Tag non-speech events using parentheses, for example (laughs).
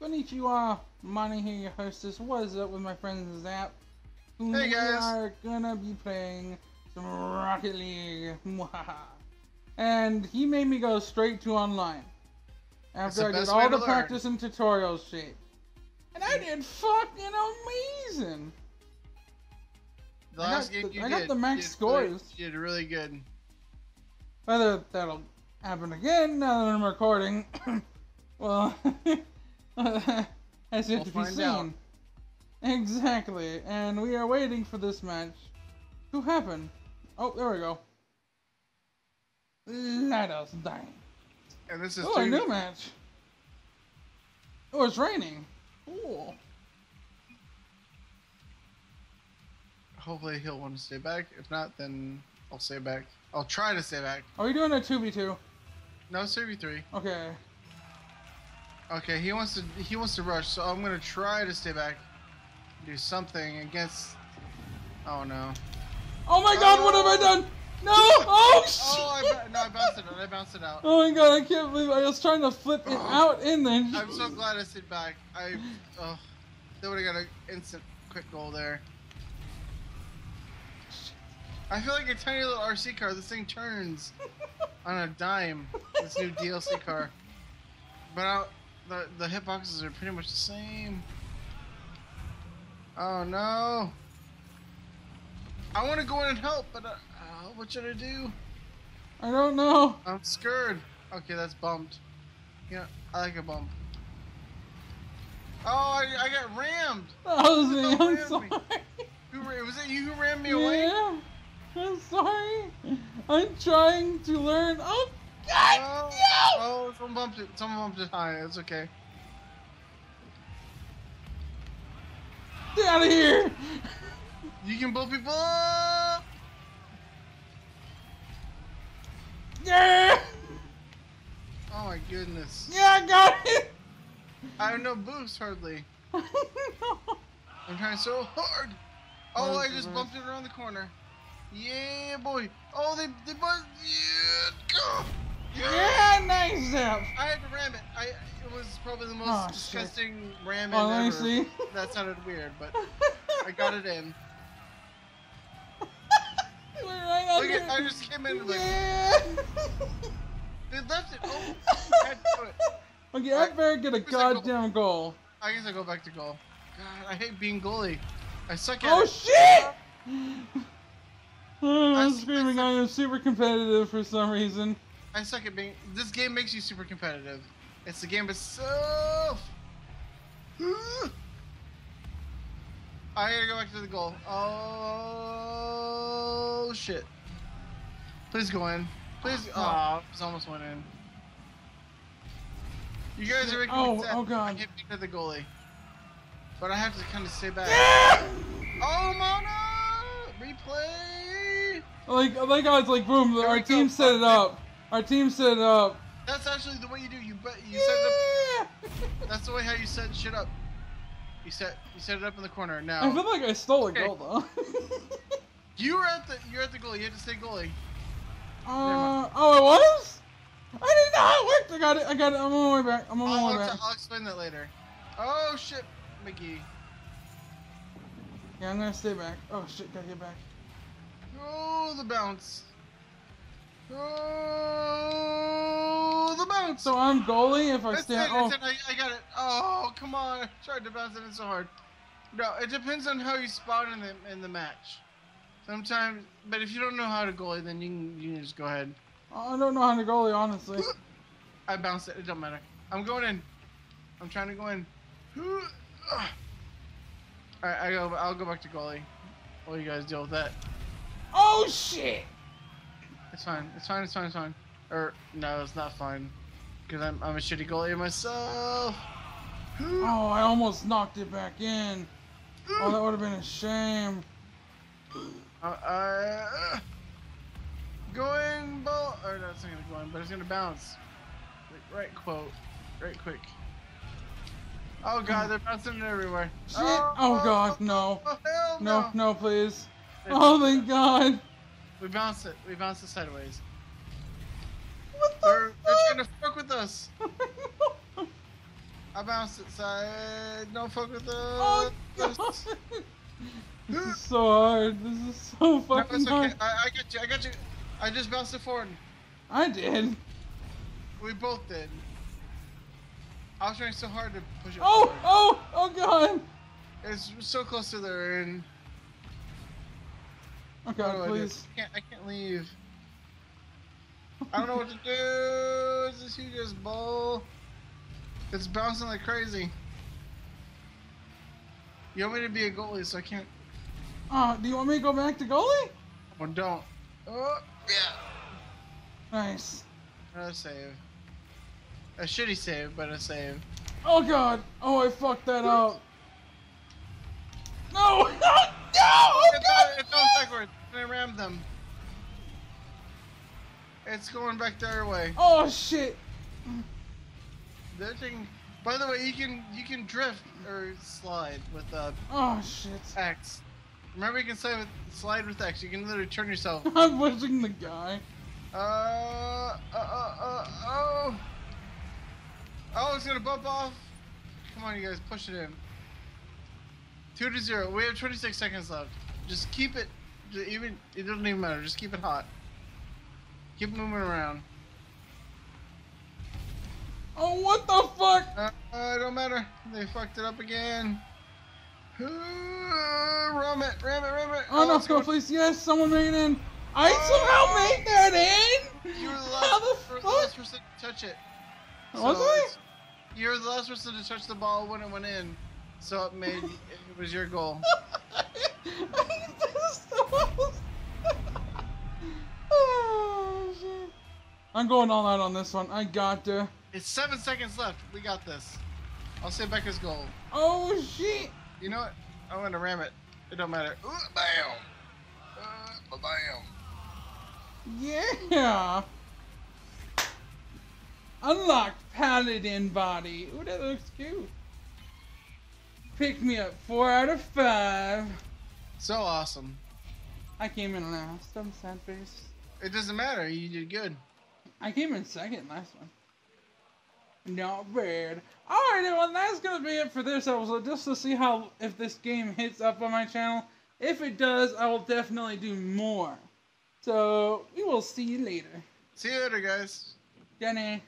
Konnichiwa, Manah here, your hostess. What is up with my friends Zap? Hey, We guys. are gonna be playing some Rocket League. And he made me go straight to online. After I did all the learn. practice and tutorials shit. And I did fucking amazing. The I got the- you I got the max did scores. really- You did really good. Whether that'll happen again now that I'm recording, (coughs) well, (laughs) (laughs) that's yet We'll to be seen. out. Exactly, and we are waiting for this match to happen. Oh, there we go. Let us die. And this is Oh, a new match. Oh, it's raining. Cool. Hopefully he'll want to stay back. If not, then I'll stay back. I'll try to stay back. Are we doing a 2v2? No, v three. Okay. Okay, he wants to he wants to rush, so I'm gonna try to stay back. Do something against. Oh no. Oh my god, what have I done? No! (laughs) Oh, shit! Oh, I no, I bounced it out. I bounced it out. Oh my god, I can't believe I was trying to flip it oh. out in there. I'm so glad I stayed back. I oh, they would have got an instant quick goal there. I feel like a tiny little RC car. This thing turns (laughs) on a dime. This new DLC car. But I, the the hitboxes are pretty much the same. Oh no! I want to go in and help, but uh, uh, what should I do? I don't know. I'm scared. Okay, that's bumped. Yeah, I like a bump. Oh, I, I got rammed. (laughs) That was me. I'm sorry. me. Who was it? You who rammed me away? Yeah. I'm sorry. I'm trying to learn. Oh God! Oh, no! oh, someone bumped it. Someone bumped it high. It's okay. Get out of here! You can blow people up. Yeah! Oh my goodness. Yeah, I got it. I have no boost hardly. (laughs) no. I'm trying so hard. Oh, I just bumped it around the corner. Yeah, boy. Oh, they they bumped. Yeah, go. Yeah, nice zap. I had to ram it. I it was probably the most Oh, shit. disgusting ram Oh, let me ever. see. (laughs) That sounded weird, but (laughs) I got it in. (laughs) We're right Look under at, I just came in and like Yeah. they left it. Oh, I had to do it. okay, I better get a that goal? goddamn goal. I guess I go back to goal. God, I hate being goalie. I suck at Oh it. shit! Oh, I (sighs) I'm screaming. I am super competitive for some reason. I suck at being. This game makes you super competitive. It's the game itself. (sighs) I gotta go back to the goal. Oh shit! Please go in. Please. Oh, it's almost went in. You guys are making Oh, me sad. oh, God. I can't be to the goalie, but I have to kind of stay back. Yeah! Oh Mona! Replay! Like, like how it's like boom. There Our go. team set it up. Our team set up. That's actually the way you do. You bet. You set it up. That's the way how you set shit up. You set you set it up in the corner. Now I feel like I stole a goal though. (laughs) you were at the you're at the goal. You had to stay goalie. uh, oh, it was. I didn't know how it worked. I got it. I got it. I'm on my way back. I'm on I'll, my way I'll, back. I'll explain that later. Oh shit, McGee. Yeah, I'm gonna stay back. Oh shit, gotta get back. Oh the bounce. Oh the bounce. So I'm goalie if I That's stand. it, Oh, it, I, I got it. Oh come on! I tried to bounce it in so hard. No, it depends on how you spawn in the in the match. Sometimes, but if you don't know how to goalie, then you can you can just go ahead. I don't know how to goalie honestly. I bounced it. It don't matter. I'm going in. I'm trying to go in. (sighs) Alright, I go. I'll go back to goalie. While you guys deal with that. Oh shit! It's fine. It's fine. It's fine. It's fine. Or no, it's not fine. Because I'm I'm a shitty goalie myself. (gasps) Oh, I almost knocked it back in. Oh, that would have been a shame. Uh, uh, go in, ball. Or no, it's not gonna go in, but it's gonna bounce. Right, right quote. Right quick. Oh god, they're bouncing everywhere. Shit! Oh god, no. Oh, No, no. no, please. Oh thank god. We bounced it. We bounced it sideways. What They're, the they're fuck? trying to fuck with us. (laughs) I bounced it side. Don't fuck with the. Oh god! (laughs) this is so hard. This is so fucking it's okay. hard. I, I got you. I got you. I just bounced it forward. I did. We both did. I was trying so hard to push it Oh, forward. oh, oh god. It's so close to there, and Oh god, I please. I can't. I can't leave. I don't know what to do. Is this huge ass ball. It's bouncing like crazy. You want me to be a goalie, so I can't. Oh, do you want me to go back to goalie? Or don't. Oh, yeah. Nice. Another save. A shitty save, but a save. Oh god. Oh, I fucked that up. No! (laughs) No! Oh It's god! going, it's going backwards. I rammed them. It's going back their way. Oh shit. They're taking. By the way, you can you can drift or slide with uh, Oh shit. X. Remember, you can slide with slide with X. You can literally turn yourself. (laughs) I'm pushing the guy. Uh, uh, uh, uh, oh. Oh, it's gonna bump off. Come on, you guys, push it in. Two to zero. We have 26 seconds left. Just keep it. Even it doesn't even matter. Just keep it hot. Keep moving around. Oh, what the fuck? Uh, uh, don't matter. They fucked it up again. Uh, ram it, ram it, ram it. Oh, no, go, going- please. Yes, someone made it in. I Oh! somehow made that in? You were the How last, the you the last person to touch it. Was I? You were the last person to touch the ball when it went in, so it made it was your goal. (laughs) (laughs) I'm going all out on this one. I got to. It's seven seconds left. We got this. I'll say Becca's goal. Oh shit! You know what? I'm gonna ram it. It don't matter. Ooh, bam. Uh, bam. Yeah. Unlocked paladin body. Ooh, that looks cute. Pick me up four out of five. So awesome. I came in last. I'm sad face. It doesn't matter. You did good. I came in second last one. Not bad. Alright, everyone, that's gonna be it for this episode. Just to see how if this game hits up on my channel. If it does, I will definitely do more. So we will see you later. See you later, guys. Jenny.